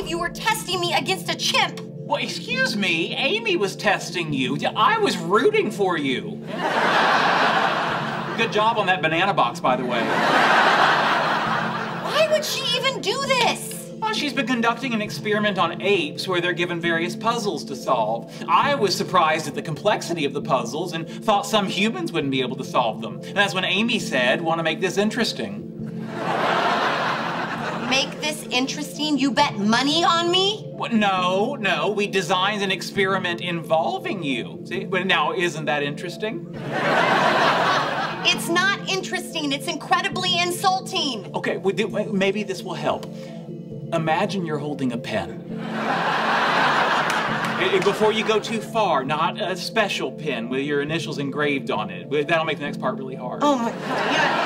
believe you were testing me against a chimp. Well, excuse me, Amy was testing you. I was rooting for you. Good job on that banana box, by the way. Why would she even do this? Well, she's been conducting an experiment on apes where they're given various puzzles to solve. I was surprised at the complexity of the puzzles and thought some humans wouldn't be able to solve them. And that's when Amy said, want to make this interesting. Make this interesting? You bet money on me? What? No, no, we designed an experiment involving you. See, but now isn't that interesting? It's not interesting. It's incredibly insulting. Okay, we do- maybe this will help. Imagine you're holding a pen. Before you go too far, not a special pen with your initials engraved on it. That'll make the next part really hard. Oh my god. Yeah.